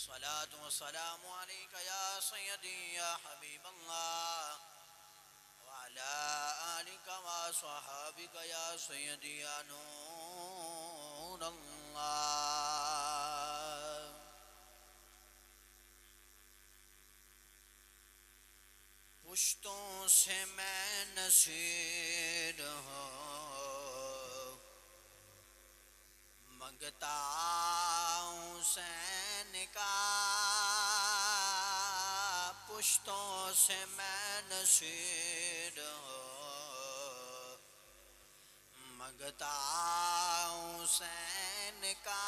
सलाम वसलाम या सैदी या हबीब वाला वा सहाबिक या सैदी या नूर पुश्तों से मैं नसीर हूँ मंगता सैन का, पुश्तों से मैं नसीर हो। मंगता सैन का,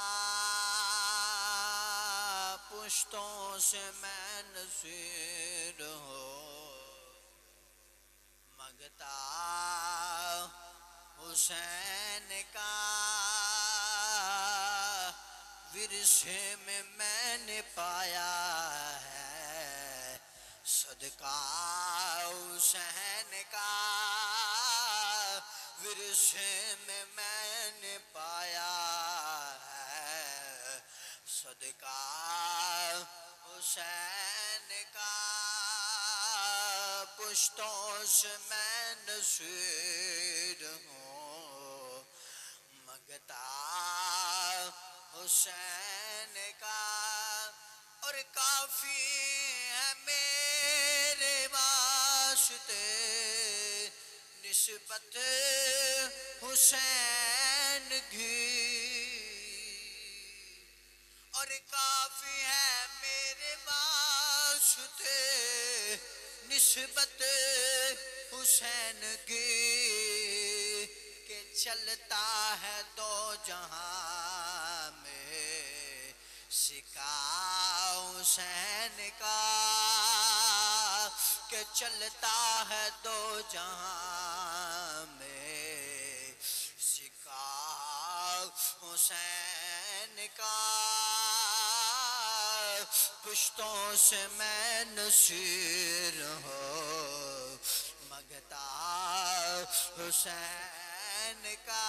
पुश्तों से मैं नसीर हो। मंगता हुसैन का विरसे में मैंने पाया है सदका हुसैन का। विरसे में मैंने पाया है सदका हुसैन का। पुश्तों से मैं नसीर हूँ, मगता हुसैन का और काफ़ी है मेरे वास्ते। निस्बत हुसैन की और काफ़ी है मेरे वास्ते। निस्बत हुसैन की। चलता है दो जहाँ में शिकाऊ सैन का, के चलता है दो जहाँ में शिकाऊ हुसैन का। पुश्तों से मैं नसीर हो, मगता हुसैन हुसैन का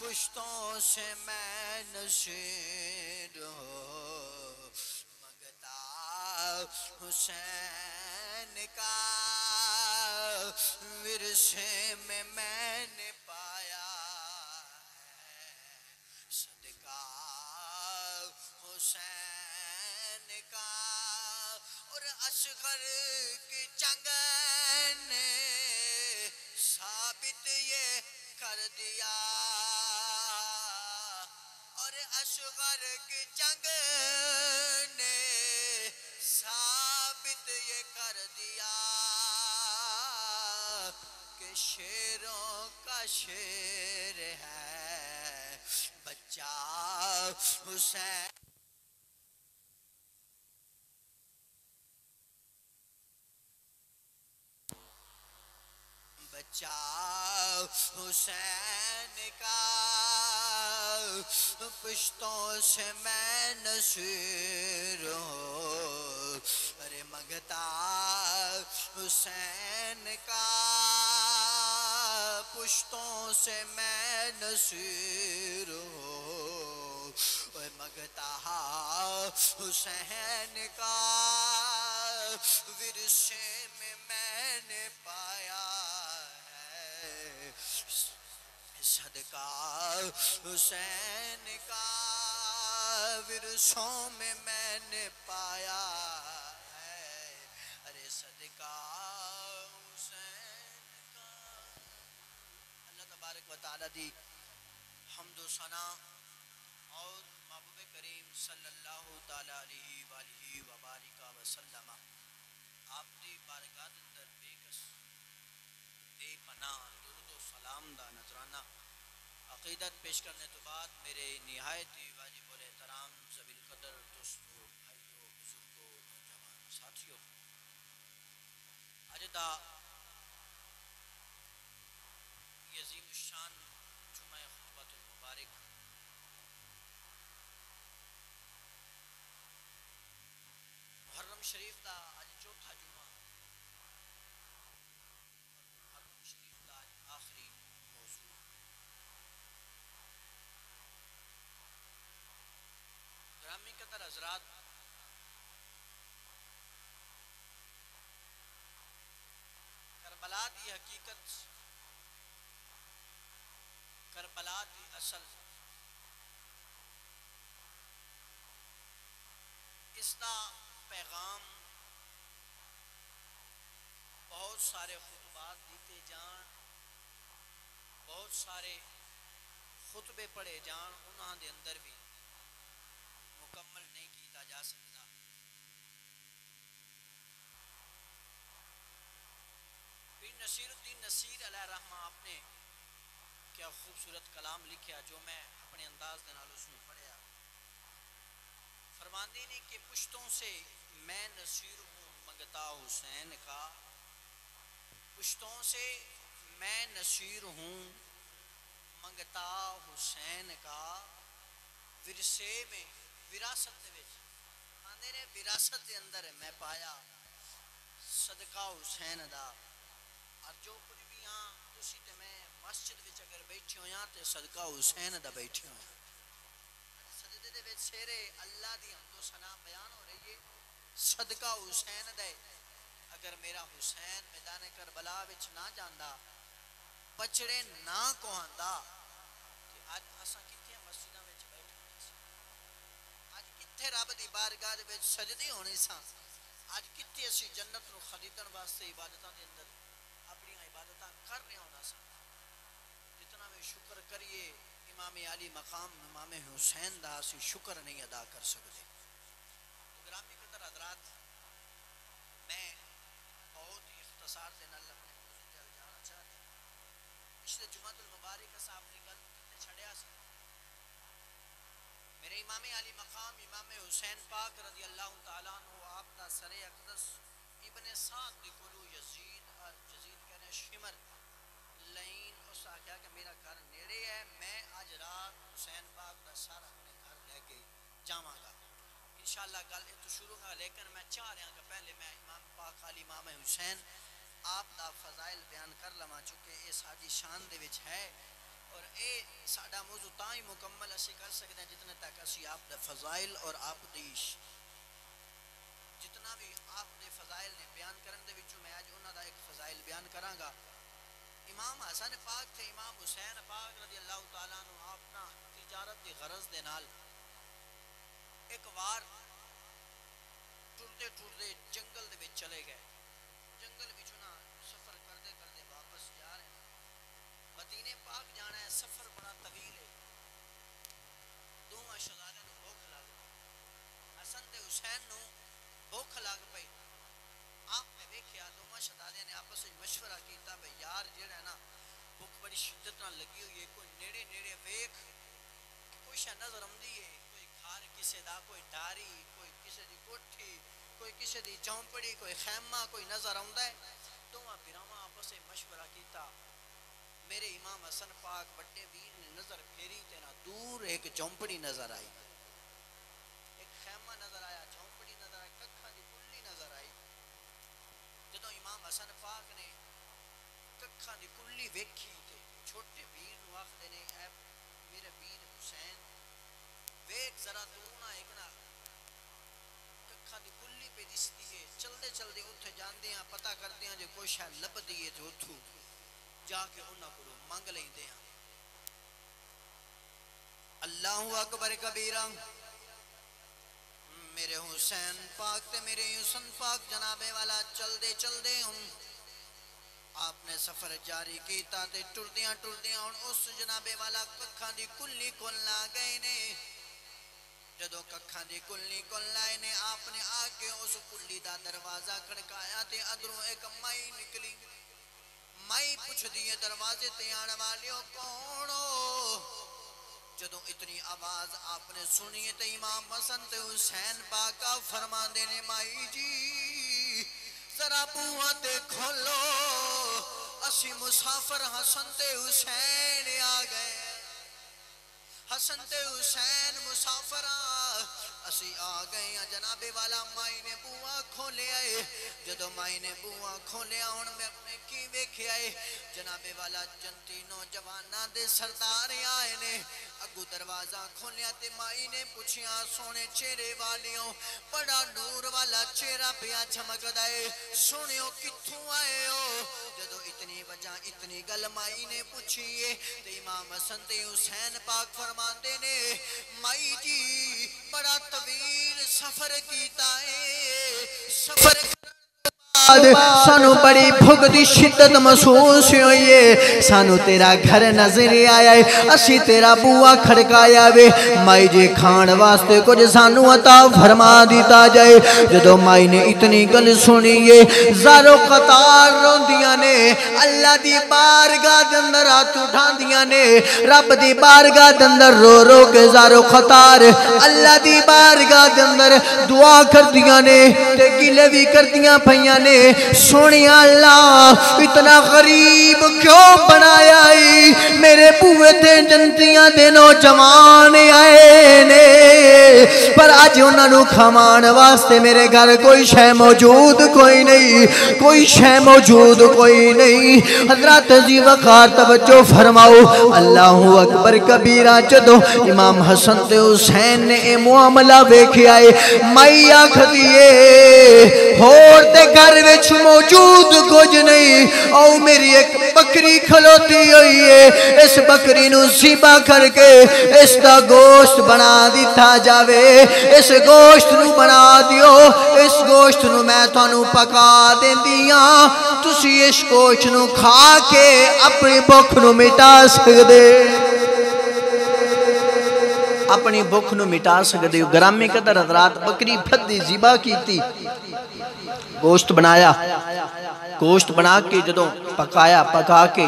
पुश्तों से मैं नशीर हो। मगता हुसैन का विरसे में मैंने पाया सदका हुसैन का और असगर कर दिया। और असगर की जंग ने साबित ये कर दिया कि शेरों का शेर है। बच्चा हुसैन बच्चा हुसैन का पुश्तों से मैं नसीर हूँ। अरे मगता हुसैन का पुश्तों से मैं नसीर हूँ। ओए मगता हुसैन का विरसे में मैंने पाया सदका हुसैन का विरसों में मैंने पाया है। अरे सदका हुसैन का। अल्लाह तबारक व तआला दी हमदो सना और महबूब करीम सल्लल्लाहु ताला अलैहि वालिहि व बारिका व सल्लमा। आप दी बारगाह अंदर बेकस दुरूद व सलाम दा नजराना अकीदत पेश करने तो बाद मेरे निहायत ही वाजिब और एहतराम जबील कदर दोस्तों भाइयों नौजवान साथियों अज दा ये शान जुमा मुबारक मुहर्रम शरीफ का अज चौथा जुमा मुहर्रम शरीफ का अज आखिरी मौजू ग्रामी कदर हजरात करबला की हकीकत। करबला की असल। इसका पैगाम बहुत सारे खुतबात दिते जान बहुत सारे खुतबे पढ़े जान उन्होंने अंदर भी मुकम्मल नहीं किया जा सकता फिर नसीरुद्दीन नसीर रहमा आपने क्या खूबसूरत कलाम लिखा जो मैं अपने अंदाज के नाल उसमें पढ़िया। फरमांदी ने कि पुश्तों से मैं नसीर हूँ, मंगता हुसैन का। पुश्तों से मैं नसीर हूँ, मंगता हुसैन का। विरसे में, विरासत ने, विरासत दे अंदर मैं पाया सदका हुसैन दा। और जो कुछ भी हाँ तुसी ते मैं मस्जिद विच अगर बैठे होया ते सदका हुसैन दा बैठे होया सजदे दे विच शेरे अल्लाह दी हमदो सना बयान हो रही है सदका हुसैन दे अगर मेरा हुसैन मैदान करबला विच ना जांदा बचड़े ना कोहांदा कि आज असां किथे मस्जिदां विच बैठे होने सां ਅੱਜ ਕਿੱਥੇ ਰੱਬ ਦੀ ਬਾਰਗਾਹ ਦੇ ਵਿੱਚ ਸਜਦੇ ਹੋਣੇ ਸਾਂ ਅੱਜ ਕਿੱਥੇ ਅਸੀਂ ਜੰਨਤ ਨੂੰ कर रहे हो ना जितना भी शुक्र करिए, इमाम अली मकाम, इमाम हुसैन दास शुक्र नहीं अदा कर सकते। तो ग्रामी कदर हजरात मैं बहुत ही इख्तसार से जाना चाहती पिछले साहब ने गल मेरे इमाम मकाम, इमाम हुसैन पाक रज़ी अल्लाह तला सरे अकदस इबन साद यजीद और शिमर। लाइन उस आख्या कि मेरा घर नेड़े है मैं आज रात हुसैन पाक दा सारा अपने घर लेके जावांगा इंशाल्लाह गल इतो शुरू है लेकिन मैं चाह रहा कि पहले मैं इमाम पाक अली इमाम हुसैन आप दा फजाइल बयान कर लवा चुके ये साडी शान दे विच है और ये साडा मौजू तां ही मुकम्मल ਅਸੀਂ कर सकते हैं जितने तक ਅਸੀਂ आप दे फजाइल और आप दी इमाम हसन पाक थे, इमाम हुसैन पाक रज़ी अल्लाह तला तजारत की गरज के नाल एक बार टुरते टुरते जंगल दे चले गए। जंगल पिछुना सफ़र करते करते वापस जा रहे मदीने पाक जाना है, सफ़र बड़ा तवील है। दोवह शजादे भुख लग हसन हुसैन भुख लग पी आपने वेख्या तो दोवह शहजादियाँ ने आपस में मशवरा किया भाई यार है ना, भुख बड़ी शिद्दत ना लगी हुई है, कोई नेड़े नेड़े वेख, कोई शा नज़र आती है, कोई खार किसी का कोई डारी, कोई किसी की कोठी, कोई किसी की चौंपड़ी, कोई खैमा, कोई नज़र आंदा है। दोवह बिराव आपस में मशवरा किया मेरे इमाम हसन पाक बड़े वीर ने नज़र फेरी तेना दूर एक चौंपड़ी नज़र आई। ਵੇਖੀ ਤੇ ਛੋਟੇ ਵੀਰ ਨੂੰ ਆਖਦੇ ਨੇ ਐ ਮੇਰੇ ਵੀਰ ਹੁਸੈਨ ਵੇਖ ਜ਼ਰਾ ਦੂਰ ਨਾ ਇੱਕ ਨਾ ਕੱਖਾਂ ਦੀ ਕੁੱਲੀ ਪੇ ਦਿਸਦੀ ਹੈ ਚਲਦੇ ਚਲਦੇ ਉੱਥੇ ਜਾਂਦੇ ਆ ਪਤਾ ਕਰਦੇ ਆ ਜੇ ਕੋਈ ਸ਼ੈ ਲੱਭਦੀ ਹੈ ਤੇ ਉੱਥੋਂ ਜਾ ਕੇ ਉਹਨਾਂ ਕੋਲੋਂ ਮੰਗ ਲੈਂਦੇ ਆ ਅੱਲਾਹੁ ਅਕਬਰ ਕਬੀਰਾ ਮੇਰੇ ਹੁਸੈਨ ਪਾਕ ਤੇ ਮੇਰੇ ਹੁਸਨ ਪਾਕ ਜਨਾਬੇ ਵਾਲਾ ਚਲਦੇ ਚਲਦੇ ਹੁਣ आपने सफ़र जारी किया टुरदिया टुरदिया हूँ उस जनाबे वाला कखा की कुल्ली खोलना गए ने। जो कखा की कुल्ली खोलनाए ने, आपने आके उस कुली का दरवाज़ा खड़काया तो एक माई निकली। माई पुछदी है, दरवाजे ते आने वाले कौन जो इतनी आवाज़ आपने सुनी तो इमाम बसंत हुसैन पाका फरमा देने माई जी, जरा बुआ ते खोलो। असी मुसाफर हसनते हुसैन आ गए। हसनते हुसैन मुसाफर असी आ गए जनाबे वाला माई ने बुआ खोले आए। जो माई ने बुआ खोलिया हूँ मैं अपने की वेखे आए? जनाबे वाला जंती नौजवाना दे सरदार आए ने। अगू दरवाज़ा खोलिया ते माई ने पूछिया, सोने चेहरे वालियों, बड़ा नूर वाला चेहरा पिया चमकदा है? सुनियो कितों आए हो? जो इतनी जा इतनी गल माई ने पूछी है तो इमाम हसन ते हुसैन पाक फरमाते ने माई जी बड़ा तवील सफ़र किया है सफ़र बाद सानू बड़ी भुग की शिद्दत महसूस हुई है। सानू तेरा घर नज़र आया है। असी तेरा बुआ खड़काया वे। माई जी खाण वास्ते कुछ सानू अता फरमा दिता जाए। जो माई ने इतनी गल सुनी है, जारो कतार रोंदिया ने। अल्लाह की बारगाह अंदर हाथ उठादिया ने। रब की बारगाह अंदर रो रो के जारो कतार। अल्लाह की बारगाह अंदर दुआ कर दिया ने ते गिले भी कर दिया पैया ने। ने सोने ला इतना गरीब क्यों बनाया है? मेरे भूए ते जंतियाँ दे नौजवान आए ने। पर अज उन्होंने खमान वास्ते मेरे घर कोई शह मौजूद कोई नहीं, कोई शह मौजूद कोई नहीं। हज़रत जी वकार तवज्जो फरमाओ, अल्लाह अकबर कबीरा जदो इमाम हसन ते हुसैन ने यह मुआमला वेख्या है, माई आखदी होर ते घर विच मौजूद कुछ नहीं। ओ मेरी एक बकरी खलोती हुई है। इस बकरी सीबा करके इसका गोश्त बना दिता जावे। इस गोश्त नु बना दियो। इस गोश्त नु मैं थानू पका देंदी हाँ तुसी इस गोश्त नु खा के अपनी भुख नु मिटा सकदे। अपनी भुख नु मिटा सकदे हो। ग्रामी कदर हजरात बकरी फद्दी जिबा कीती। गोश्त बनाया। गोश्त बना के जो पकाया, पका के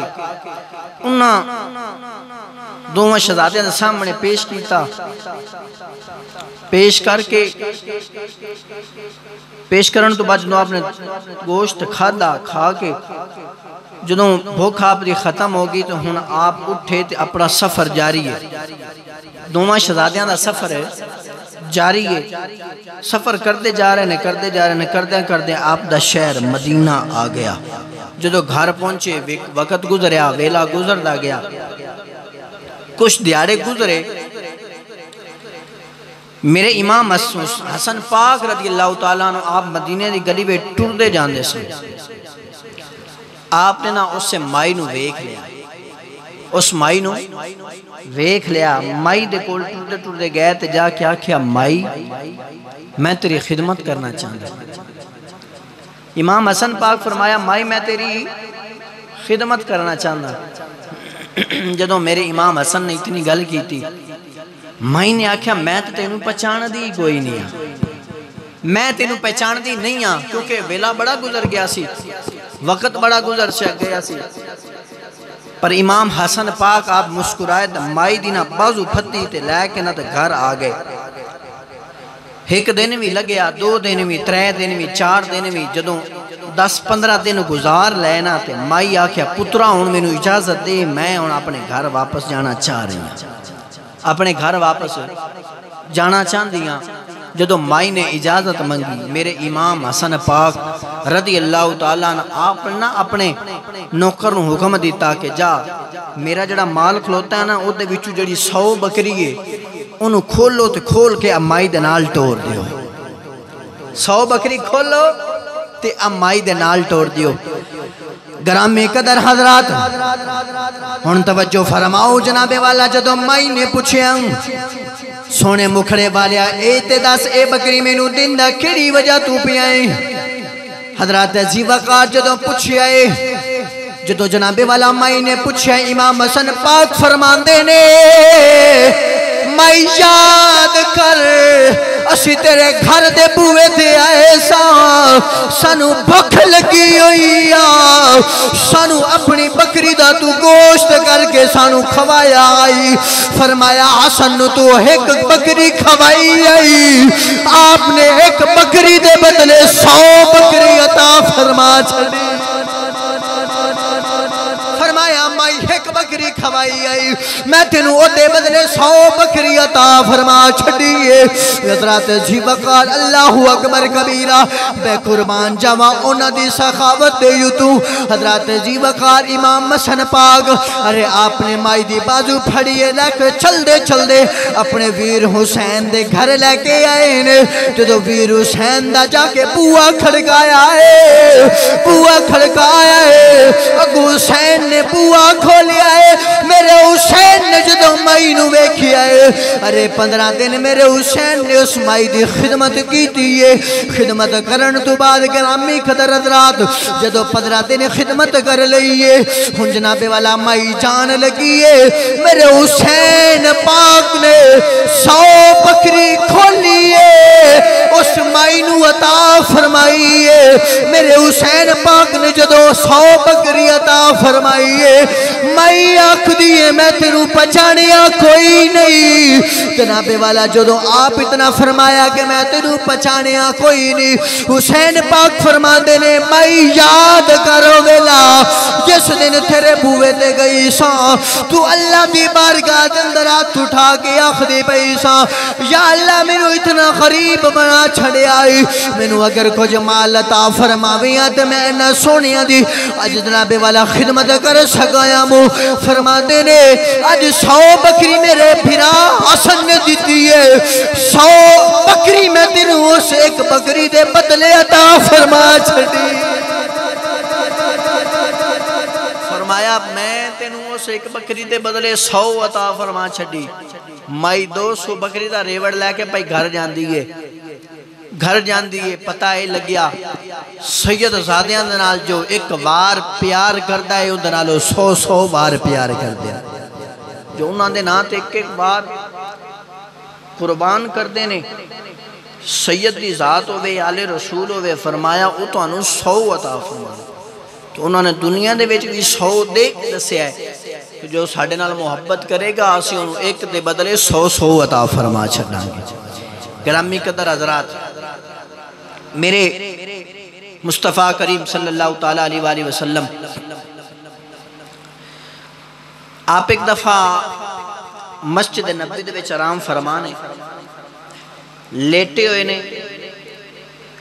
दोवें शहजादियों के सामने पेश किया पेश करके पेश करने तो बाद जो आपने गोश्त खादा खा के जो भुख आपकी खत्म हो गई तो हूँ आप उठे तो अपना सफ़र जारी है। दोवें शहजादियों का सफ़र है। जारी है। सफ़र करते जा रहे हैं करते जा रहे हैं करदे करदे आप दा शहर मदीना आ गया। जो घर पहुँचे वक्त गुजरिया वेला गुजरता गया। कुछ दिहाड़े गुजरे। मेरे इमाम महसूस हसन पाक रदी अल्लाह तला आप मदीने की गली में टुरते जाते सन। आपने ना उससे माई नु वेख लिया। उस माई लिया, माई दे कोल टुरते टुरते गए ते जाके आख्या, माई, मैं तेरी खिदमत करना चाहता इमाम हसन पाक फरमाया, माई, मैं तेरी खिदमत करना चाहता जो मेरे इमाम हसन ने इतनी गल की थी माई ने आख्या, मैं तो तेन पहचान दी कोई नहीं हाँ मैं तेन पहचान दी नहीं हाँ क्योंकि वेला बड़ा गुजर गया वक्त बड़ा गुजर गया पर इमाम हसन पाक आप मुस्कुराए तो माई दी बाजू फत्ती ते लैके ना तो घर आ गए। एक दिन भी लग्या, दो दिन भी, त्रै दिन भी, चार दिन भी जो दस पंद्रह दिन गुजार लेना तो माई आख्या, पुत्रा हूँ मैनू इजाज़त दे, मैं हूँ अपने घर वापस जाना चाह रही हूँ। अपने घर वापस जाना चाहती हाँ। जो माई ने इजाज़त मंगी, मेरे इमाम हसन पाक रदी अल्लाह तला ना अपने नौकर हुक्म दिता कि जा, मेरा जड़ा माल खलोता है ना वो जी सौ बकरी है उन्होंने खोलो तो खोल के अमाई दे नाल टोर दियो। सौ बकरी खोलो ते अमाई दे नाल टोर दियो। ग्रामी कदर हजरात हूँ तवज्जो फरमाओ जनाबे वाला जो माई ने पूछया सोने मुखड़े वालिया, ए ते दस, ए बकरी मैनू दिंदा केड़ी वजह तू पियाए हज़रत जी वकार जदों पूछया जो जनाबे वाला माई ने पूछया, इमाम हसन पाक फरमाते ने, माई याद कर असी तेरे घर दे बुए ते आए सानू भुख लगी हुई सानू अपनी बकरी दा तू गोश्त करके सानू खवाया आई। फरमाया हसन तू एक बकरी खवाई आई। आपने एक बकरी दे बदले सौ बकरी अता फरमा छड़ी। बकरी खवाई आई। मैं तेन ओदे बदले सौ बकरी अता फरमा छड़िए हज़रत अल्लाह अकबर कबीरा, मैं कुर्बान जावा उन्होंने सखावत दे तू। हज़रत जी वकार इमाम मसन पाग, अरे आपने माई दी बाजू फड़िए, लैके चलते चलते अपने वीर हुसैन दे घर लैके आए ने। जो तो वीर हुसैन का जाके बुआ खड़काया है, बुआ खड़काया है, अगू हुसैन ने बुआ खोलिया है। मेरे हुसैन ने जो मई वेखिया है, अरे पंद्रह दिन मेरे हुसैन ने उस माई की खिदमत की है। खिदमत करन तो बाद ग्रामी खतर रात जो पंद्रह दिन खिदमत कर लीए हूँ जनाबे वाला माई जान लगी है। मेरे हुसैन पाक ने सौ बकरी खोली है, उस माई अता फरमाई है। मेरे हुसैन पाक ने जो सौ बकरी अता फरमाई है माई आखदी है, मैं तेरू पछाणिया कोई नहीं। जनाबे वाला जो आप इतना फरमाया कि मैं तेरू पछाणिया कोई नहीं, हुसैन पाक फरमाते ने, मई याद करो वेला, जिस दिन तेरे बुए ते गई सा अल्लाह की बारगाह के अंदर हाथ उठा के आखदी पई सा, या अल्लाह मेनू इतना गरीब बना छड़िया मैनू अगर कुछ माल लता फरमाविया तो मैं इन्ना सोनिया दी। अज जनाबे वाला खिदमत कर सकाया मुँह फरमाते ने अज सौ बकरी मेरे फिरा हसन ने दी है। सौ बकरी मैं तेन उस एक बकरी दे बदले अता फरमा छी फरमाया, मैं तेन उस एक बकरी दे बदले सौ अता फरमा छी माई दो सौ बकरी का रेवड़ लैके भाई घर जाती है। घर है, पता यह लग्या। सैयद सादिया जो एक बार प्यार करता है उन्होंने सौ सौ बार प्यार कर दिया जो उन्होंने ना तो एक एक बार कुर्बान करते हैं सैयद की जात हो आले रसूल हो फरमाया तो सौ अता फरमा तो उन्होंने दुनिया के भी सौ दे दसिया है जो साढ़े मुहब्बत करेगा, असं एक बदले सौ सौ अता फरमा छा ग्रामी कदर हजरात मेरे मुस्तफ़ा करीम सल्लल्लाहु अलैहि वसल्लम, आप एक दफ़ा मस्जिद नबी आराम फरमाने लेटे हुए ने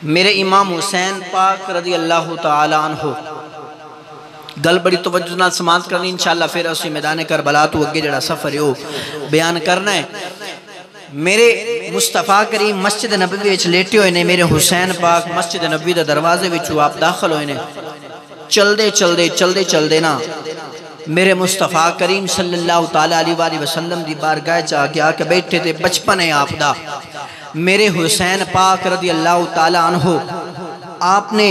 मेरे इमाम हुसैन पाक रदी अल्लाह तहो गल बड़ी तवज्जो नाल समाप्त करनी, इंशाल्लाह फिर असी मैदान करबला तो अगे जड़ा सफ़र है बयान करना है। मेरे मुस्तफ़ा करीम मस्जिद नबी लेटे हुए ने, मेरे हुसैन पाक मस्जिद नबी के दरवाजे आप दाखिल हुए चलते चलते चलते चलते ना। मेरे मुस्तफ़ा करीम सल्लल्लाहु अलैहि वसल्लम की बारगाह च आके आके बैठे थे बचपन है आपका मेरे हुसैन पाक रदी अल्लाह तला आपने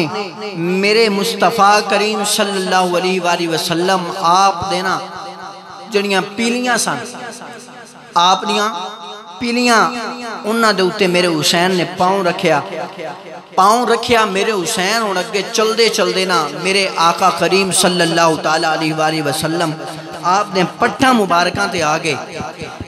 मेरे मुस्तफ़ा करीम सल्लल्लाहु अलैहि वसल्लम आप देना, जड़ियाँ पीलियाँ सन। आप पीलियाँ उन्होंने उत्ते मेरे हुसैन ने पाँव रखिया पाँव रखिया मेरे हुसैन हूँ अगे चलते चलते ना मेरे आका करीम सल सल्लल्लाहु तला वसलम आपने पट्टा मुबारक आ आ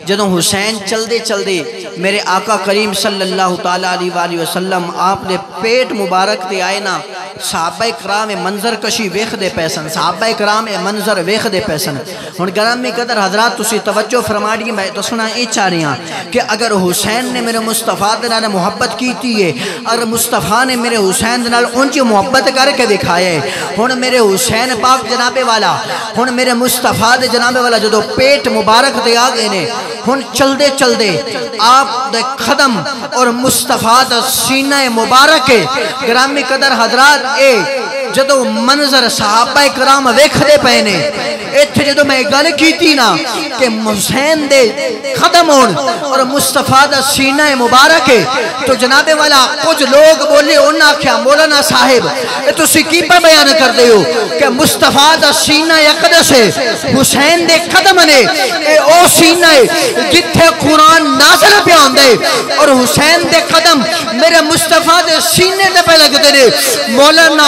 गए जो हुसैन चलते चलते मेरे आका करीम सल्लल्लाहु अलैहि वसल्लम आपने पेट मुबारक से आए ना, साहबा कराम मंजर कशी वेखते पे सन, साहबा कराम मंजर वेखते पे सन। हूँ ग्रामी कदर हजरात तुम तवज्जो फरमाड़ी मैं दसना ये चाह रही हाँ कि अगर हुसैन ने मेरे मुस्तफ़ा के नाल मुहब्बत की है अगर मुस्तफ़ा ने मेरे हुसैन के उंज मुहब्बत करके दिखाया है हूँ मेरे हुसैन पाक जनाबे वाला हूँ मेरे मुस्तफ़ा दे जनाबे वाला जो पेट मुबारक दे आ गए ने हूँ चलते चलते आप कदम और मुस्तफ़ा सीना मुबारक ग्रामी कदर हजरात ए। जो मंजर साहबा कराम वेखते पे ने इतने जो मैं गल की ना कि हुसैन दे खत्म हो और मुस्तफ़ा का सीना मुबारक है तो जनाबे वाला कुछ लोग बोले उन्हें आख्या, मौलाना साहिब तुम की पर बयान करते हो कि मुस्तफ़ा का सीना अकदस है हुसैन दे कदम ने सीना है जिथे कुरान नाजल पे आंदे और हुसैन दे कदम मेरे मुस्तफ़ा दे सीने पे लगते ने। मौलाना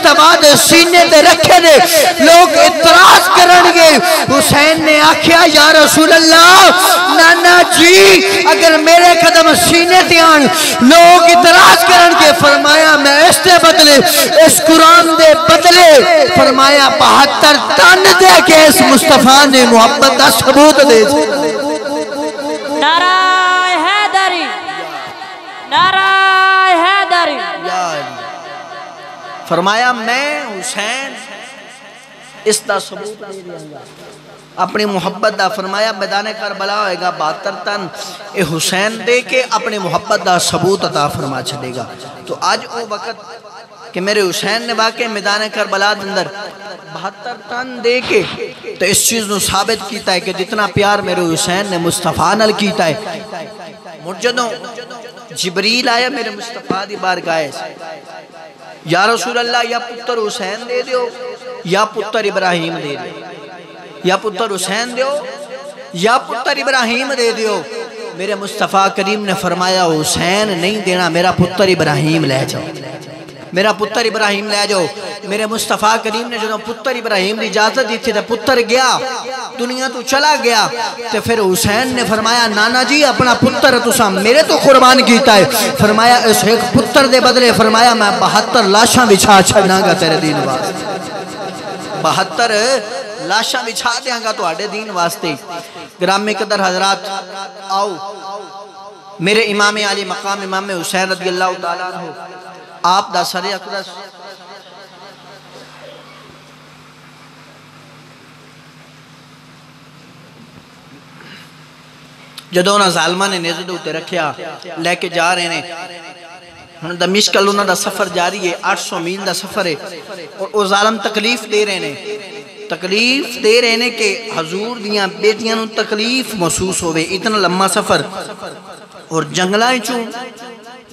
मुस्तफ़ा दे सीने ते रखे ने। लोग इतराज करनगे हुसैन ने आखिया, या रसूल अल्लाह नाना जी, अगर मेरे कदम सीने ते आन, लोग इतराज करनगे फरमाया, मैं इसके बदले, इस कुरान दे बदले। फरमाया, बहत्तर तन दे के इस मुस्तफ़ा ने मोहब्बत का सबूत दे नाराय हैदरी, नाराय फरमाया, मैं हुसैन इसका सबूत दे अपनी मुहब्बत का फरमाया, मैदान करबला होएगा बहत्तर तन ये हुसैन दे के अपनी मुहब्बत का सबूत अता फरमा छेगा तो अज वो वक्त कि मेरे हुसैन ने वाकई मैदान करबला अंदर बहत्तर तन दे के तो इस चीज़ को साबित किया है कि जितना प्यार मेरे हुसैन ने मुस्तफ़ा नल किया है। मुझ जो जबरील आया मेरे मुस्तफ़ा की बार गाए या रसूल अल्लाह या पुत्र हुसैन दे दो या पुत्र इब्राहिम दे दो या पुत्र हुसैन दो या पुत्र इब्राहिम दे दो मेरे मुस्तफ़ा करीम ने फरमाया, हुसैन नहीं देना, मेरा पुत्र इब्राहिम ले जाओ। मेरा पुत्र इब्राहिम ले जाओ। मेरे मुस्तफ़ा करीम ने जो पुत्र इब्राहिम की इजाज़त दी थी तो पुत्र गया, दुनिया तो चला गया। तो फिर हुसैन ने फरमाया, नाना जी, अपना पुत्र तुसा मेरे तो कुर्बान किया है। फरमाया, इस एक पुत्र के बदले फरमाया, मैं बहत्तर लाशा बिछा छड़ागा तेरे दिन वास्ते। बहत्तर लाशा बिछा देंगा थोड़े दीन वास्ते। ग्रामी कदर हजरात, आओ। मेरे इमाम अली मकाम इमाम हुसैन रदी अल्लाह आप दा सरे अकदस ਜਦੋਂ ਉਹਨਾਂ ਜ਼ਾਲਮਾਂ ਨੇ ਨੇਜ਼ੇ ਦੇ ਉੱਤੇ ਰੱਖਿਆ ਲੈ ਕੇ ਜਾ ਰਹੇ ਨੇ ਹੁਣ ਦਮਿਸ਼ਕਲ ਉਹਨਾਂ ਦਾ ਸਫ਼ਰ ਜਾਰੀ ਹੈ 800 ਮੀਲ ਦਾ ਸਫ਼ਰ ਹੈ ਔਰ ਉਹ ਜ਼ਾਲਮ ਤਕਲੀਫ ਦੇ ਰਹੇ ਨੇ ਤਕਲੀਫ ਦੇ ਰਹੇ ਨੇ ਕਿ ਹਜ਼ੂਰ ਦੀਆਂ ਬੇਟੀਆਂ ਨੂੰ ਤਕਲੀਫ ਮਹਿਸੂਸ ਹੋਵੇ ਇਤਨਾ ਲੰਮਾ ਸਫ਼ਰ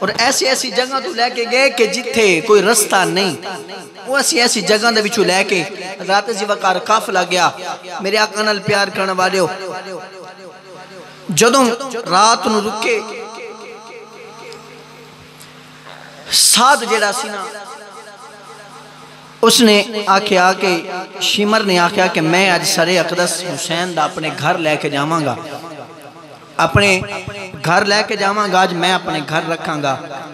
ਔਰ ਜੰਗਲਾਂ ਚੋਂ और ऐसी ऐसी जगह तो लैके गए कि जिथे कोई रास्ता नहीं वो ऐसी ऐसी जगह के लैके रात जी वकार कफ लग गया मेरे आका नाल प्यार करने वाले जो रात न रुके साध जड़ा सी ना उसने आख्या कि शिमर ने आख्या कि मैं अज सरे अकदस हुसैन का अपने घर लैके जावगा अपने ਘਰ ਲੈ ਕੇ ਜਾਵਾਂਗਾ ਅੱਜ ਮੈਂ ਆਪਣੇ ਘਰ ਰੱਖਾਂਗਾ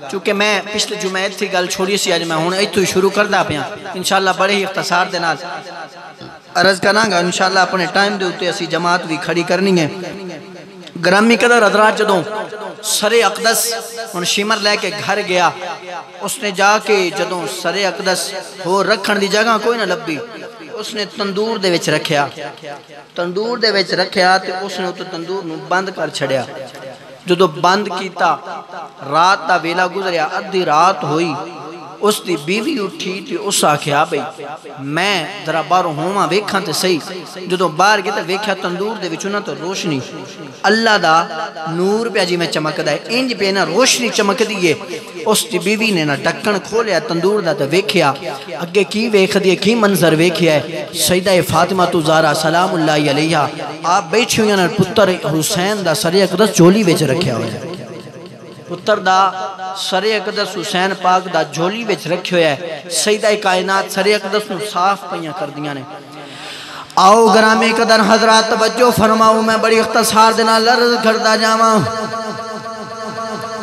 ਕਿਉਂਕਿ ਮੈਂ ਪਿਛਲੇ ਜੁਮੇ ਇੱਥੇ ਗੱਲ ਛੋੜੀ ਸੀ ਅੱਜ ਮੈਂ ਹੁਣ ਇੱਥੋਂ ਹੀ ਸ਼ੁਰੂ ਕਰਦਾ ਪਿਆ ਇਨਸ਼ਾਅੱਲਾ ਬੜੇ ਹੀ ਇਖਤਸਾਰ ਦੇ ਨਾਲ ਅਰਜ਼ ਕਰਾਂਗਾ ਇਨਸ਼ਾਅੱਲਾ ਆਪਣੇ ਟਾਈਮ ਦੇ ਉੱਤੇ ਅਸੀਂ ਜਮਾਤ ਵੀ ਖੜੀ ਕਰਨੀ ਹੈ ਗ੍ਰਾਮੀ ਕਦਰ ਹਜ਼ਰਤ ਜਦੋਂ ਸਰੇ ਅਕਦਸ ਹੁਣ ਸ਼ਿਮਰ ਲੈ ਕੇ ਘਰ ਗਿਆ ਉਸਨੇ ਜਾ ਕੇ ਜਦੋਂ ਸਰੇ ਅਕਦਸ ਹੋਰ ਰੱਖਣ ਦੀ ਜਗ੍ਹਾ ਕੋਈ ਨਾ ਲੱਭੀ ਉਸਨੇ ਤੰਦੂਰ ਦੇ ਵਿੱਚ ਰੱਖਿਆ ਤੰਦੂਰ ਦੇ ਵਿੱਚ ਰੱਖਿਆ ਤੇ ਉਸਨੇ ਉਹ ਤੰਦੂਰ ਨੂੰ ਬੰਦ ਕਰ ਛੜਿਆ जो तो बंद किया रात का वेला गुजरिया अद्धी रात हुई। उसकी बीवी उठी तो उस आख्या, बी, मैं जरा बाहरों होवं, वेखा तो सही। जो बाहर गए तो वेख्या तंदूर के उन्होंने तो रोशनी। अल्लाह का नूर पिया जिमें चमकता है इंज पे ना रोशनी चमकती है उसकी बीवी ने ना ढक्कन खोलिया तंदूर का तो वेख्या अगे की वेखदी है की मंजर वेख्या है सईदा फातिमा तू जारा सलाम उल्लाई अलिया आप बैठी हुई पुत्र हुसैन का सरिया कदस चोली बच्चे रखा हुआ है ਪੁੱਤਰ ਦਾ ਸਰੇ ਅਕਦਸ ਹੁਸੈਨ ਪਾਕ ਦਾ ਝੋਲੀ ਵਿੱਚ ਰੱਖਿਆ ਹੋਇਆ ਹੈ ਸੈਦਾ ਕਾਇਨਾਤ ਸਰੇ ਅਕਦਸ ਨੂੰ ਸਾਫ਼ ਪਈਆਂ ਕਰਦੀਆਂ ਨੇ आओ ग्रामे कदर हजरात तवज्जो फरमाओ मैं बड़ी अख्तसार दे नाल अर्ज करदा जावां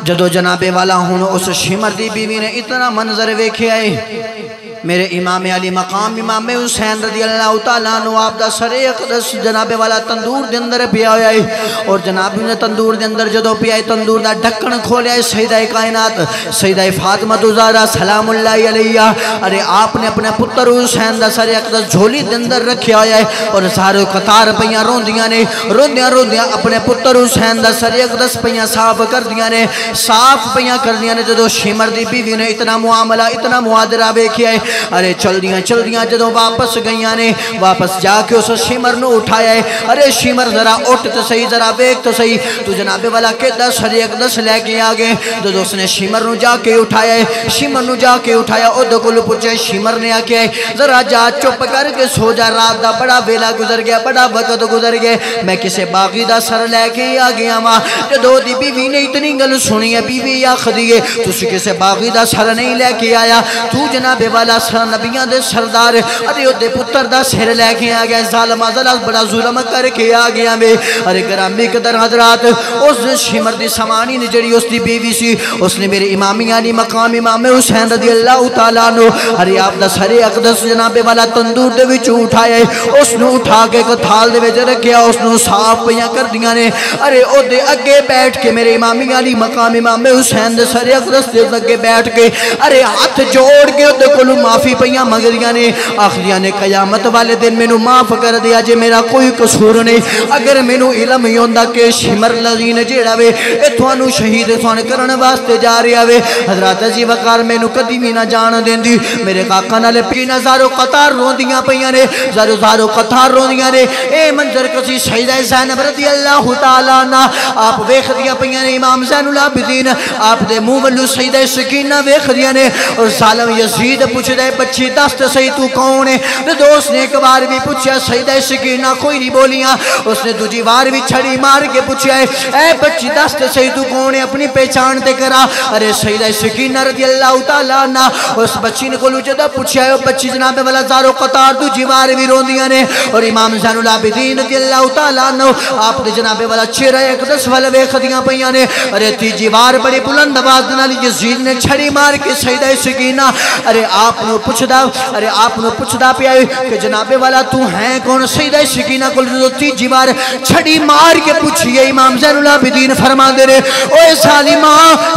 जदों जनाबे वाला हुन उस शिमर दी बीवी ने इतना मंजर वेख्या है मेरे इमाम अली मकाम, इमाम हुसैन रज़ी अल्लाह नु आप सरे अकदस जनाबे वाला तंदूर दे अंदर पिया होया है। और जनाब ने तंदूर दे अंदर जदों पिया है, तंदूर दा ढक्कन खोलिया है सैयदा कायनात सैयदा फातिमा ज़हरा सलामुल्लाहि अलैहा अरे आपने अपने पुत्र हुसैन दा सरे अकदस झोली दे अंदर रखया होया है, और सारे कतार पईयां रोंदियाँ ने, रोंदियाँ रोंदियाँ अपने पुत्र हुसैन दा सरे अकदस पईयां साफ़ कर दियाँ ने, साफ़ पईयां कर दियाँ ने, जदों शिमर दी बीवी ने इतना मुआमला, इतना मुआदरा वेखिया है अरे चलदियाँ चलदियाँ जो वापस गई ने, वापस जाके उस शिमर न उठाया है। अरे शिमर जरा उठ तो सही, जरा वेख तो सही। तू जनाबे वाला के दस हरे एक दस लैके आ गए? जो उसने शिमर न जाके उठाया है, शिमर न जाके उठाया, उद को पूछे शिमर ने आके है? जरा जा चुप करके सो जा रात का बड़ा वेला गुजर गया, बड़ा वक्त गुजर गया। मैं किसी बागी का सर लैके आ गया वा। जो दी बीवी ने इतनी गल सुनी है, बीवी आखदी है तुम किसी बागी का सर नहीं लैके आया? तू जनाबे वाला सर नबिया के सरदार, अरे ओदे पुत्र का सिर लैके आ गया, जालमा जला बड़ा जुलम करके आ गया वे। अरे ग्रामी कदर हजरात, उस शिमर की समानी ने जी उसकी बीवी सी, उसने मेरे इमामिया नी मकाम इमाम हुसैन रदी अल्लाह तआला नो अरे आप दा सरे अकदस जनाबे वाला तंदूर विच उठाया उसनु उठा के एक थाल रखया उसनु साफ़ पईयां कर दियाँ ने। अरे ओदे अगे बैठ के मेरे इमामिया नी मकाम इमाम हुसैन सरे अकदस अगे बैठ के, अरे हाथ जोड़ के ओदे कोलों माफ़ी पईयां मंगदियाँ ने आखदियाँ ने कयामत वाले दिन मेनू माफ़ कर दिया जे मेरा कोई कसूर नहीं। अगर मेनू इलम ही होंदा कि शिमर लजीन जेड़ा वे, ए थानू शहीद थान करन वास्ते जा रहा वे। हज़रत जी वकार मैनू कदी भी ना जान देंदी। मेरे काका नाले पी नजारो कतार रोंदियाँ पईयां ने, जारो जारो कतार रोंदियाँ ने। ए मंजर कसी शहीद ज़ैनब रज़ी अल्लाह तआला ना आप वेखदियाँ पईयां ने इमाम ज़ैनुल आबिदीन। आप दे मुँह वल्लू सईद सकीना वेखदियाँ ने, और जालिम यजीद पुछदा है बच्ची, दस तो सही तू कौन है? ते दोस्त ने एक बार भी पूछा सईद सकीना कोई नहीं बोलियाँ। उसने दूजी बार भी छड़ी मार के पूछा है ए बच्ची, दस तो सही तू कौन है? अपनी पहचान ते करा। अरे सईद सकीना रज़ी अल्लाह तआला ना। उस बच्ची ने कोलू जदा पूछा है बच्ची जनाब, वाला जारो कतार दूजी बार भी रोंदियाँ ने। और इमाम ज़ैनुल आबिदीन रज़ी अल्लाह तआला नो आप दे जनाबे, वाला चेहरा एक दस वाले वेखदियाँ पईयां ने। अरे, तीजी बार बड़ी बुलंद आवाज़ यजीद ने छड़ी मार के सईद सकीना अरे, आप पुछदा अरे आप नु पुछदा पिया कि जनाबे वाला तू है कौन सईद सकीना कोल तीजी बार छड़ी मार के पूछिए इमाम ज़ैनुल आबिदीन फरमांदे ने ओए सालिमा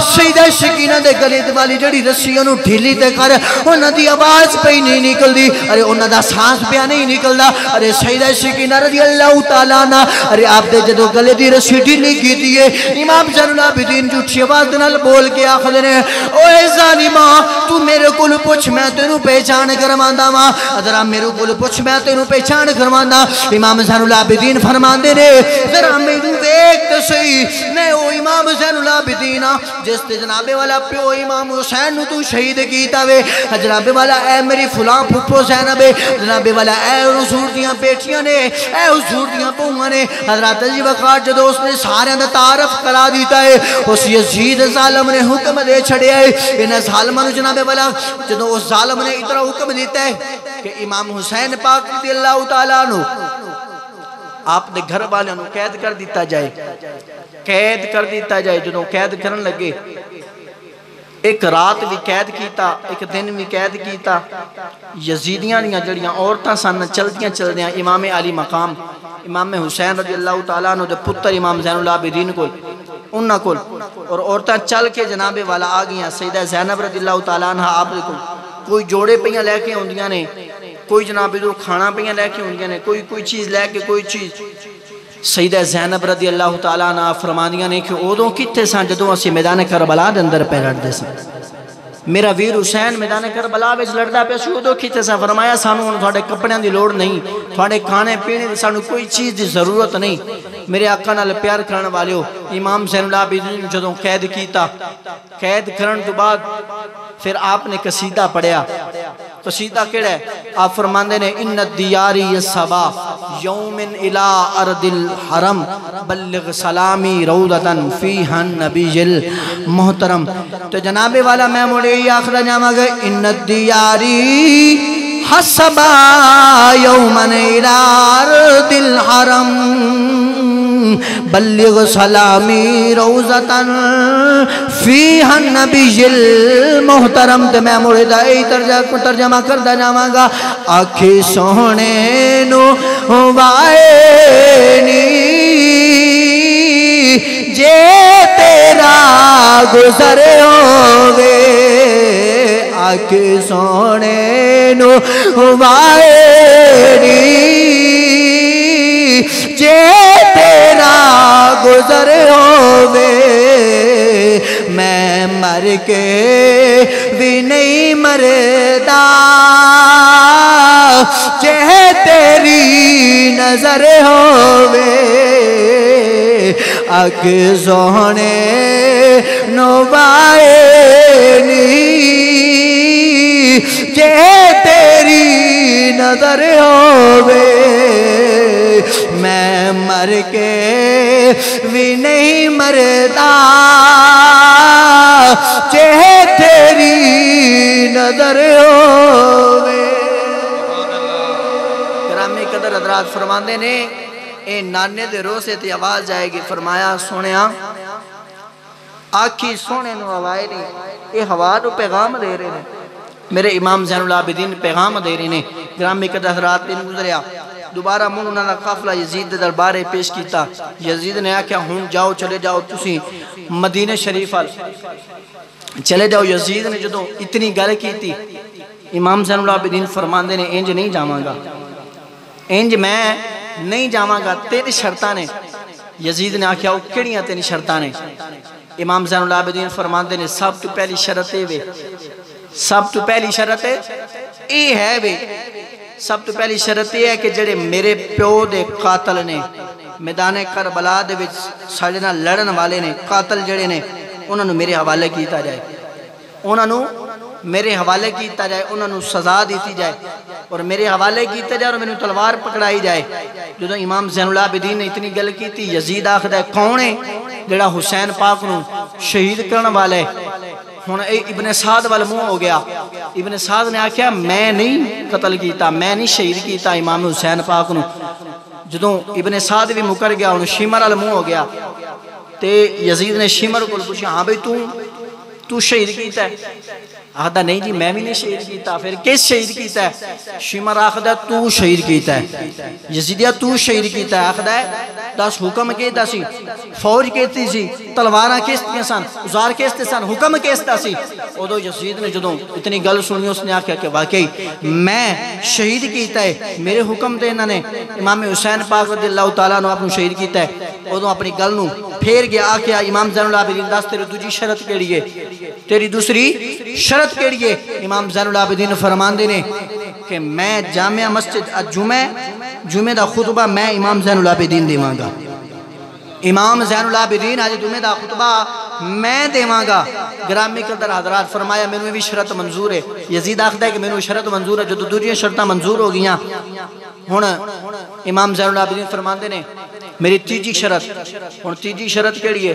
सईद सकीना दे गले वाली जड़ी रस्सी ओनु ढीली ते कर उन्हां दी आवाज़ पई नहीं निकलदी अरे उन्हां दा सांस पिया नहीं निकलदा अरे सईद सकीना रज़ी अल्लाह तआला ना अरे आप दे जदों गले दी रस्सी ढीली कीती है इमाम ज़ैनुल आबिदीन झूठी आवाज़ नाल बोल के आखदे ने ओए जालिमा तू मेरे कोल पुछ मैं तेनू पहचान करवांदा वा। जरा मेरे कोल पुछ, मैं तेनू पहचान करवांदा। इमाम ज़ैनुल आबिदीन फरमांदे ने मेनू ते सही, मैं ओ इमाम जिस जनाबे वाला प्यो इमाम हुसैन तू शहीद कीता वे। जनाबे वाला ए मेरी ज़ैनब वाला ए दियाँ बेटियाँ ने ए हुजूर ने। जी जदों उसने सारे दा तारफ करा दिता है उस यजीद जालिम ने हुक्म दे छड़िया है इन्हें जनाबे वाला, जदों उस आलम ने इतना हुक्म देता है कि इमाम हुसैन पाक आपने घर वाले कैद कर दिता जाए। कैद कर दिता जाए जो कैद कर लगे। एक रात भी कैद किया एक दिन भी कैद किया यजीदियाँ दियाँ औरत सन चलदिया चलद इमाम अली मकाम, इमाम हुसैन रज़ी अल्लाह तला पुत्र इमाम जैनलाबिदीन को उन्होंने को और औरतें चल के जनाबे वाला आ गई सईदा जैनब रज़ी अल्लाह तला आप ਤਾਲਾ ਅਨਹਾ ਆਪ ਦੇ ਕੋਲ ਕੋਈ ਜੋੜੇ ਪਈਆਂ ਲੈ ਕੇ ਆਉਂਦੀਆਂ ਨੇ ਕੋਈ ਜਨਾਬੇ ਤੋਂ ਖਾਣਾ ਪਈਆਂ ਲੈ ਕੇ ਆਉਂਦੀਆਂ ਨੇ ਕੋਈ ਕੋਈ ਚੀਜ਼ ਲੈ ਕੇ ਕੋਈ ਚੀਜ਼ ਸੈਦਾ ਜ਼ੈਨਬ ਰਜ਼ੀ ਅੱਲਾਹੁ ਤਾਲਾ ਨਾ ਫਰਮਾਉਂਦੀਆਂ ਨੇ ਕਿ ਉਦੋਂ ਕਿੱਥੇ ਸਾਂ ਜਦੋਂ ਅਸੀਂ ਮੈਦਾਨ ਕਰਬਲਾ ਦੇ ਅੰਦਰ ਪੈ ਲੜਦੇ ਸਾਂ ਮੇਰਾ ਵੀਰ ਹੁਸੈਨ ਮੈਦਾਨ ਕਰਬਲਾ ਵਿੱਚ ਲੜਦਾ ਪਿਆ ਸੀ ਉਦੋਂ ਕਿਤੇ ਸਾ ਫਰਮਾਇਆ ਸਾਨੂੰ ਹੁਣ ਤੁਹਾਡੇ ਕੱਪੜਿਆਂ ਦੀ ਲੋੜ ਨਹੀਂ ਤੁਹਾਡੇ ਖਾਣੇ ਪੀਣੇ ਦੀ ਸਾਨੂੰ ਕੋਈ ਚੀਜ਼ ਦੀ ਜ਼ਰੂਰਤ ਨਹੀਂ ਮੇਰੇ ਆਕਾ ਨਾਲ ਪਿਆਰ ਕਰਨ ਵਾਲਿਓ ਇਮਾਮ ਜ਼ੈਨੁਲ ਆਬਦੀਨ ਨੂੰ ਜਦੋਂ ਕੈਦ ਕੀਤਾ ਕੈਦ ਕਰਨ ਤੋਂ ਬਾਅਦ ਫਿਰ ਆਪਨੇ ਕਸੀਦਾ ਪੜਿਆ तो सीधा केड़ा आप फरमाते ने इन दियारी सबा यौमिन इला अरदिल हरम, बल्लग सलामी रऊदतन फ़ी हन नबीजिल मोहतरम। तो जनाबे वाला मैं मुड़े ही आखिर जामा इन दियारी हसबा यौमन इला अरदिल हरम। बल्लिग सलामी रौजतन। फ़ी नबीजिल मोहतरम तो मैं मुड़े दा यही तर्जा तर्जमा करदा जावांगा। आखी सोहने नु वाए जे तेरा गुजर होवे। आख सोने नु वाएनी जे गुजर होवे मैं मर के भी नहीं मरदा जेह तेरी नज़र होवे अग सोहने नोबाए जे तेरी नज़र होवे मर के भी नहीं मरदा जे तेरी नज़र होवे। ग्रामी कदर हजरात फरमाते ने, ए नाने दे रोसे ते आवाज़ आएगी, फरमाया सुनिया आखी सोने नु आवाए नहीं ये हवा नु पैगाम दे रहे ने। मेरे इमाम जैनुल आबिदीन पैगाम दे रहे ने। ग्रामी कदर हजरात दिन गुजरिया दोबारा मुड़ उन्होंने काफला यजीद के दरबारे पेश किया यजीद ने आख्या हूँ जाओ, चले जाओ तुम मदीने शरीफ अल चले जाओ, यजीद ने जो इतनी गल की इमाम जैनुल फरमाते ने, इंज नहीं जावांगा। इंज मैं नहीं जावांगा, तेरी शर्त ने। यजीद ने आख्या कि तेन शर्त ने? इमाम जैनुल आबिदीन फरमाते ने, सब तो पहली शरत वे। सब तो पहली शरत ये है वे। सब तो पहली शरत यह है कि जेड़े मेरे प्यो के कातल ने मैदान साडे नाल लड़न वाले ने, कातल जेड़े ने उन्होंने मेरे हवाले किया जाए। उन्होंने मेरे हवाले किया जाए उन्होंने सजा दी जाए और मेरे हवाले किया जाए और मैंने तलवार पकड़ाई जाए। जो इमाम जैनुल्ला बिदीन ने इतनी गल की यजीद आखद कौन है जोड़ा हुसैन पाक न शहीद करने वाला हूँ इबन साद वाल मुँह हो गया इबन साद ने आख्या मैं नहीं कतल किया मैं नहीं शहीद किया इमाम हुसैन पाक न जो इबन साद भी मुकर गया हूँ शिमर वाल मूह हो गया तो यजीद ने शिमर को पूछा हाँ बई तू तू शहीद किया आखदा, नहीं जी, मैं भी नहीं शहीद किया फिर किस शहीद किया शिमर आखदा, तू शहीद किया यजीदिया, तू शहीद किया आखदा दस हुक्म के दसी फौज कहती सी? तलवार किस सन, उजार किस सन, हुक्म किस सी? उदो यजीद ने जो इतनी गल सुनी, उसने आख्या कि वाकई मैं शहीद किया मेरे हुक्म से इन्होंने इमाम हुसैन पाक अल्लाह तला आप शहीद किया उदो अपनी गल फेर गया आख्या इमाम आबिदीन, दस तेरी दूजी शरत केड़ी है? तेरी दूसरी शरत केड़ी है इमाम जैनुल आबिदीन फरमाते ने कि मैं जामिया मस्जिद जुमे जुमे का खुतबा मैं इमाम जैनुल आबिदीन देवांगा। इमाम जैनुल आबिदीन अज जुमे का खुतबा मैं देवांगा। ग्रामी कदर हजरात फरमाया, मैनू भी शरत मंजूर है। यजीद आखता है कि मैनू शरत मंजूर है जो दूजिया शरत मंजूर हो गई हूँ इमाम जैनुल आबिदीन फरमाते ने, मेरी तीजी शरत हूँ तीजी शरत है?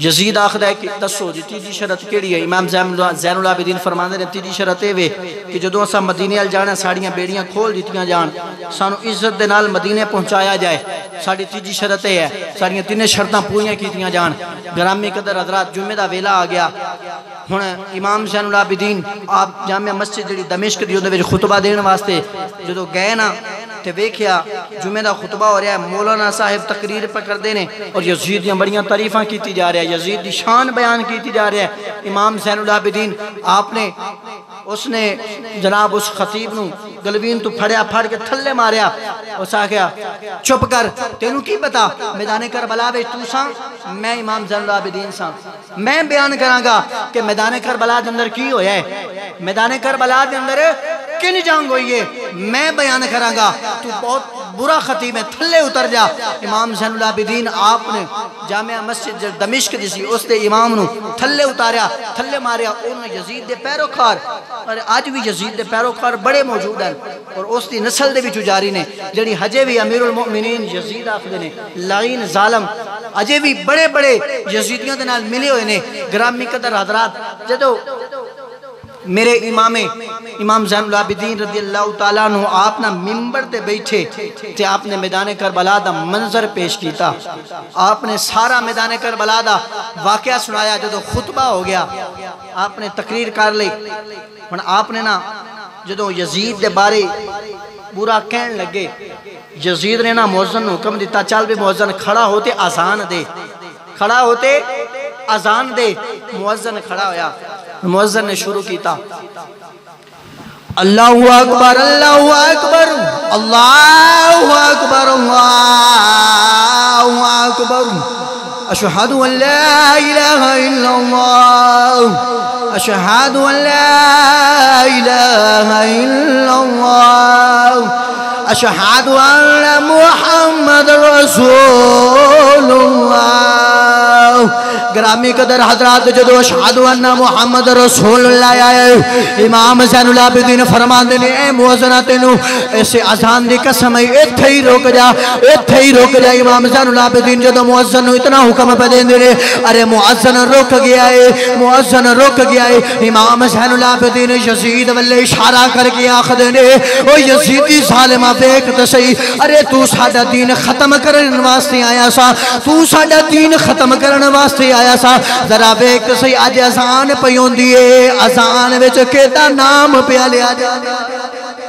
यजीद आखद है कि दसो जी, तीजी शरत केड़ी है? इमाम जैनुल आबिदीन फरमाते ने तीजी शरत ये वे कि जो असा मदीने अल जाना, साड़ियाँ बेड़ियाँ खोल दित्तियाँ जान सू इज़्ज़त के नाल मदीने पहुँचाया जाए। साड़ी तीजी शरत यह है। साड़िया तिने शरत पूरियाँ कीतियाँ जान। ग्रामी कदर हजरात जुम्मे का वेला आ गया। हूँ इमाम जैनुल आबिदीन आप जामिया मस्जिद जी दमिश्क की खुतबा देने वास्ते जो गए ना तो वेख्या जुमे का खुतबा हो रहा है, मौलाना साहिब तकरीर पर हैं और यजीद बड़िया तारीफा की जा रही है, यजीद की शान बयान की जा रहा है। इमाम सैनुलाबिदीन आपने, उसने जनाब उस खतीब न तू फड़िया फड़ के थले मारिया उस आख्या चुप कर, तेन की पता, मैदाने कर बला बे तू सा, मैं इमाम जैनुलाबिदीन सा। मैं बयान करांगा कि मैदाने कर बला अंदर की होया है? मैदाने कर बला अंदर किन जंग हुई है मैं बयान करांगा। तू बहुत बुरा खतीब है थले उतर जा। इमाम जैनुलाबिदीन आपने जामिया मस्जिद दमिश्क जिसी उसके इमाम नु थले उतारिया थले मारिया, उन्होंने यजीद के पैरोकार और अज भी यजीद के पैरोकार बड़े मौजूद हैं, और उसकी नस्ल के भी जारी ने। जी हजे भी अमीरुल मोमिनीन यजीद आखते ने। लाइन जालम, अजे भी बड़े बड़े यजीदियों के मिले हुए ने, ग्रामी कदर हजरात जो मेरे इमामे, इमाम जैनुल आबिदीन रज़ी अल्लाह तआला नु आप ना मिंबर ते बैठे ते आपने मैदान करबला दा मंजर पेश किया आपने सारा मैदान करबला दा वाकया सुनाया जो खुतबा हो गया, आपने तकरीर कर ली। हुन आपने ना जो यजीद के बारे बुरा कहन लगे, यजीद ने ना मोजन हुक्म दिता, चल भी मोजन, खड़ा होते आसान दे, खड़ा होते आजान दे मुअज्जन खड़ा होया। मुअज्जन ने शुरू किया अल्लाह अकबर अल्लाह अकबर अल्लाह अकबर अल्लाह अकबर अशहदु अल्ला इलाहा इल्लल्लाह अशहदु अल्ला इलाहा इल्लल्लाह अशहदु अन्न मुहम्मद रसूलुल्लाह ग्रामी कदर हजरात जो अन्न इमाम जैनुल आबिदीन फरमाते कसम इथे ही रुक जा इथे ही रुक जा। इमाम जैनुल आबिदीन जो इतना हुक्म पे अरे रुक गया है रुक गया है। इमाम जैनुल आबिदीन यजीद इशारा करके यजीदी देख तो सही। अरे तू साडा दीन खत्म करने वास्ते आया सा, तू साडा दीन खत्म करने वास्ते आया सा। जरा वेख सही अज अजान पी आंदी है अजान केदा नाम पिया लिया जाता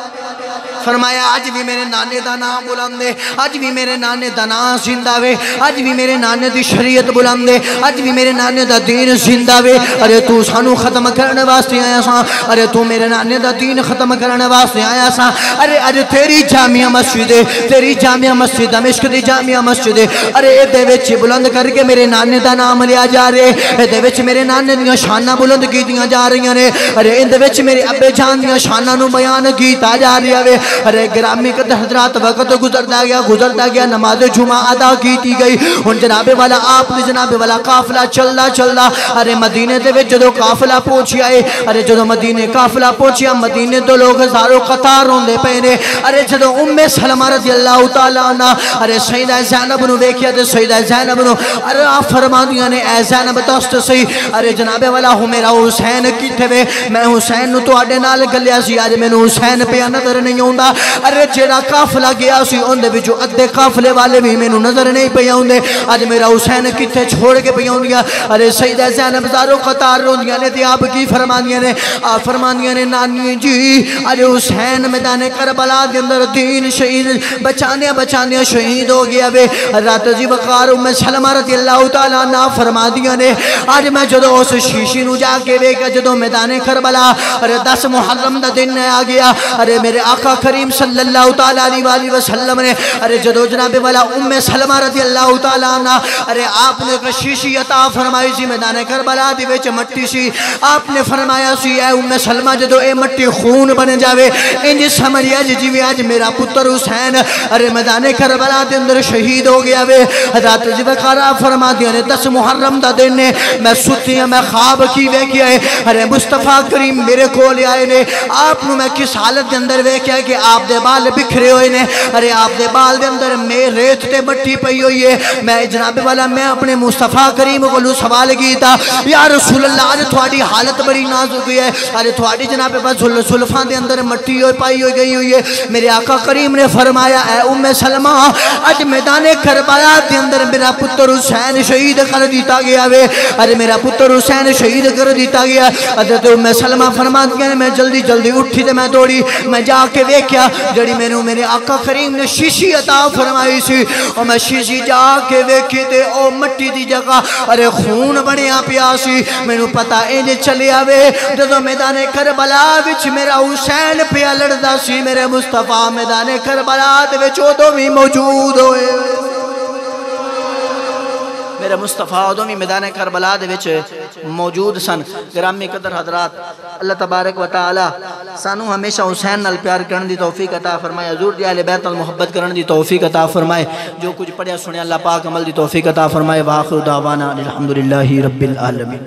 फरमाया अज भी मेरे नाने का नाम बुलंद अज भी मेरे नाने का नाम ज़िंदा वे अज भी मेरे नाने की शरीयत बुलंद है अज भी मेरे नाने का दीन ज़िंदा वे। अरे तू सानू खत्म करने वास्ते आया सा, अरे तू मेरे नाने का दीन खत्म करने वास्ते आया सा। अरे अज तेरी जामिया मस्जिद तेरी जामिया मस्जिद, दमिश्क की जामिया मस्जिद अरे ये बुलंद करके मेरे नाने का नाम लिया जा रहे ये मेरे नाने दियाँ शाना बुलंद की जा रही ने अरे इन मेरे अबे जान दियाँ शाना बयान किया जा रहा है अरे ग्रामी कद तो हजरात वक्त तो गुजरता गया गुजरता गया, नमाज़ जुमा अदा की थी गई। हूँ जनाबे वाला, आपने जनाबे वाला काफिला चलता चलता अरे मदीने के जो काफिला पहुंचिया है अरे जो मदीने काफिला पहुंचिया, मदीने तो लोग सारो कतार रोंदे पे ने। अरे जो उम्मे सलमा रज़ी अल्लाह तला अरे सईदा जैनब नेखिया तो सईदा जैनब न, अरे आप फरमादिया ने ए जैनब दस्त सही। अरे जनाबे वाला, हूँ मेरा हुसैन कि मैं हुसैन तो नाल गलिया सी अज मैं हुसैन पे नज़र नहीं आता करीमा अरे जेड़ा काफिला गया अद्धे काफले वाले भी मैं नज़र नहीं पे आते अज मेरा हुसैन कितने छोड़ के पे आ अरे सही दैन बजारों कतार रोंदिया ने आप की फरमानिया ने आ फरमानिया ने नानी जी अरे हुसैन मैदान कर बला के अंदर दीन शहीद बचाने बचाने शहीद हो गया वे रात जी बकार उम्मे सलमा रती अल्लाह तला ना फरमा दिया ने अज मैं जो उस शीशी जाके वेखा जो मैदान करबला अरे दस मुहर्रम का दिन आ गया अरे मेरे आखा करीम सल्लल्लाहु ताला अलैहि वसल्लम ने, अरे जदों जनाबे वाला उम्मे सलमा रज़ी अल्लाह तआला ना अरे आपने एक शीशी अता फरमाई सी मैदान करबला दे विच मट्टी सी। आपने फरमाया सी, ए उम्मे सलमा, जदों ए मट्टी खून बन जावे, इंज समझिया जिवें, आज मेरा पुत्र हुसैन, अरे मैदान करबला दे अंदर शहीद हो गया वे। हज़रत जी वकारा फरमा दिया ने 10 मुहर्रम दा दिन ने, मैं सुती मैं ख्वाब की वेखिया है अरे मुस्तफ़ा करीम मेरे कोल आए ने आप मैं किस हालत के अंदर वेखिया कि आप दे बाल बिखरे हुए ने। अरे आप दे बाल दे अंदर मैं रेत ते मट्टी पई हुई है मैं जनाब वाला, मैं अपने मुस्तफ़ा करीम को सवाल किया या रसूल अल्लाह अज थोड़ी हालत बड़ी नाजुक है अरे थोड़ी जनाब सुल्फा दे अंदर मट्टी पाई हुई, गई हुई है मेरे आका करीम ने फरमाया है उम्मे सलमा अज मैदान करबला के अंदर मेरा पुत्र हुसैन शहीद कर दिता गया वे। अरे मेरा पुत्र हुसैन शहीद कर दिता गया। हज़रत उम्मे सलमा फरमाती ने, मैं जल्दी जल्दी उठी तो मैं दौड़ी। मैं जाके वेख्या जड़ी मैनू मेरे आका करीम ने शीशी अता फरमाई सी। और मैं शीशी जाके वेखी तो ओ मट्टी की जगह, अरे खून बनिया पिया मैनू पता इन चलिया वे जो तो मैदान करबला बला मेरा हुसैन पिया लड़ता सी, मेरे मुस्तफ़ा मैदान करबला उदों भी मौजूद होए। मेरे मुस्तफ़ा उदो भी मैदान करबला मौजूद सन, ग्रामी कदर हजरात। अल्लाह तबारक व तआला सानू हमेशा हुसैन नाल प्यार करने की तोहफी अता फरमाए। हजूर दिया बैत नाल मुहब्बत करने की तोहफी अता फरमाए। जो कुछ पढ़िया, सुनिया, अल्लाह पाक अमल की तोहफी अता फरमाए। वाखुदावाना आलमीन।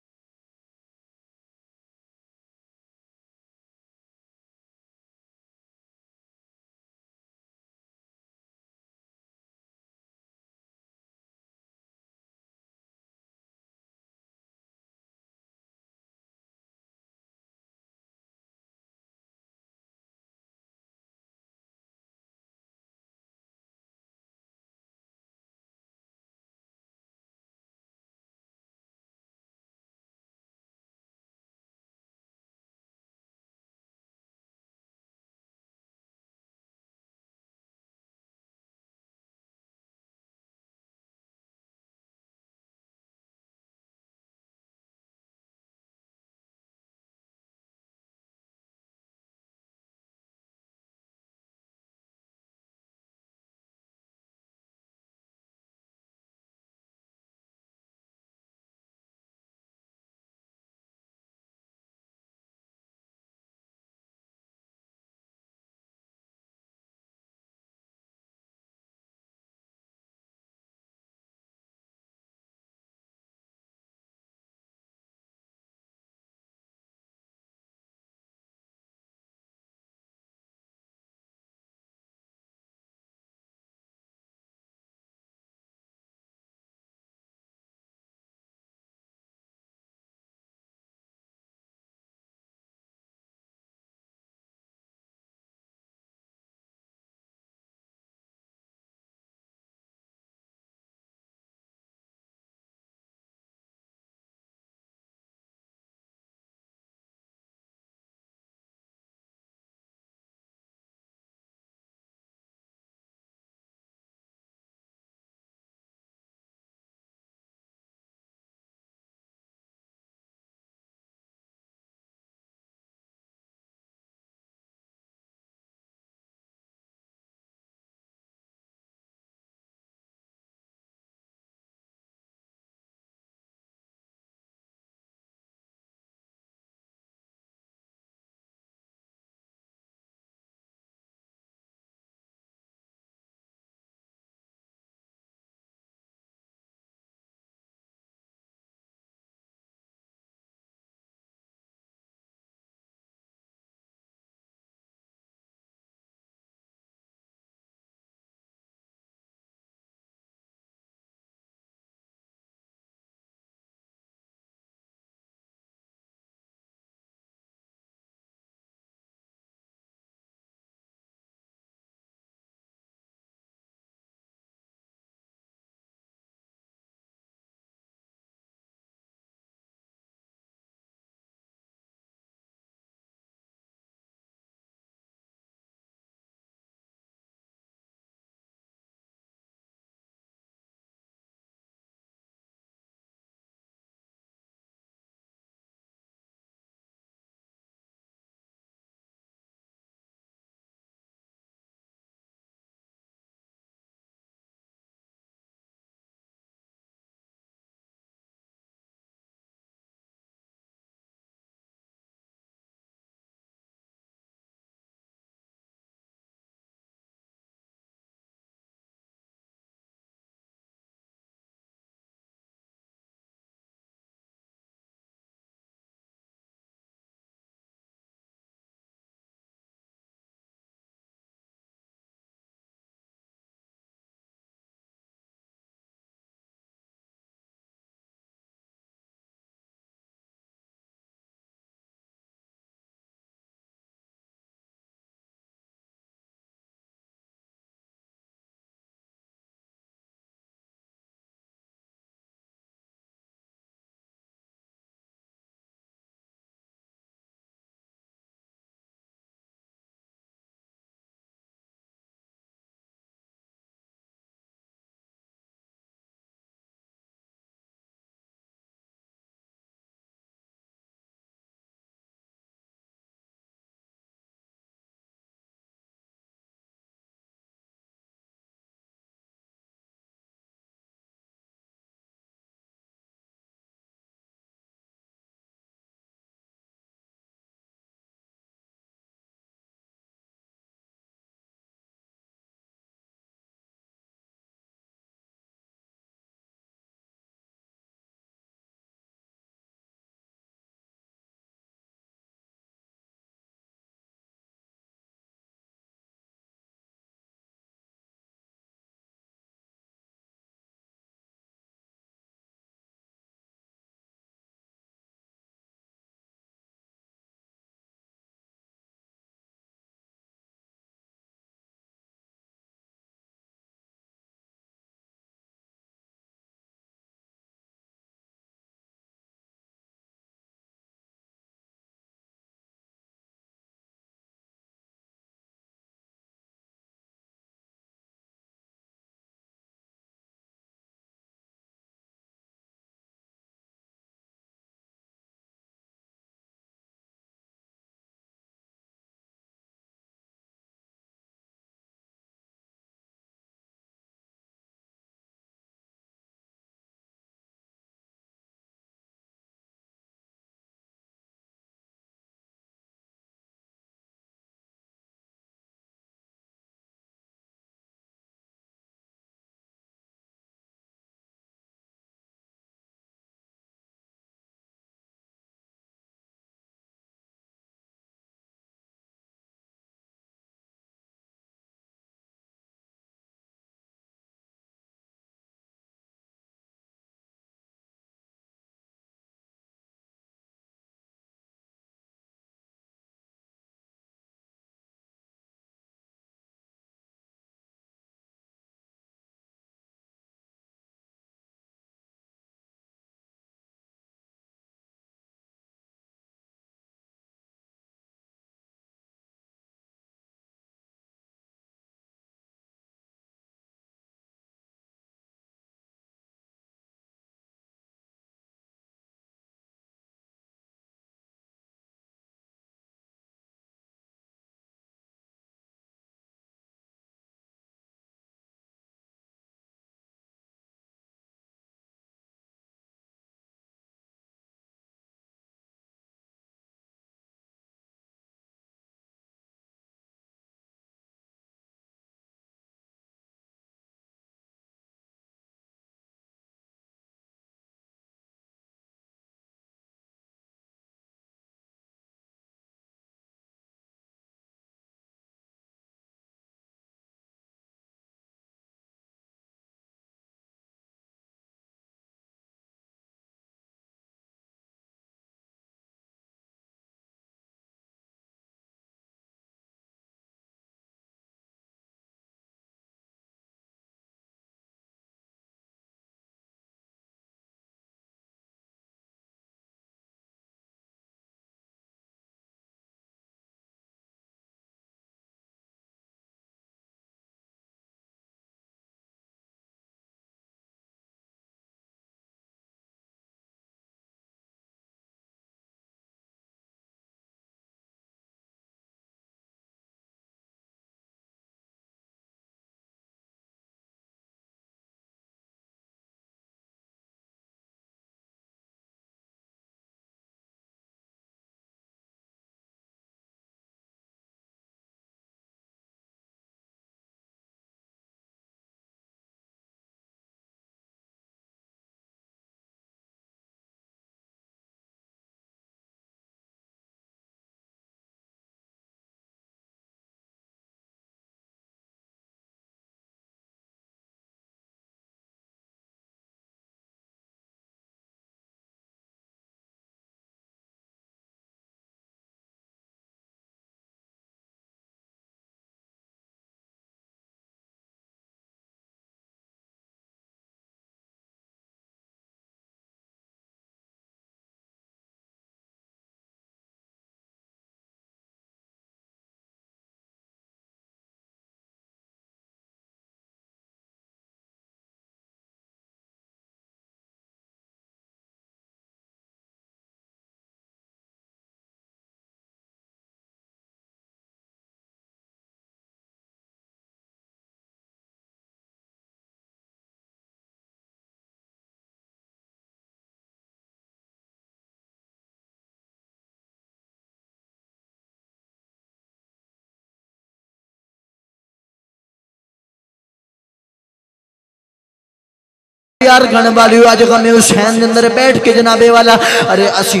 यार गण वाली अज गमे हुसैन अंदर बैठ के जनाबे वाला? अरे असी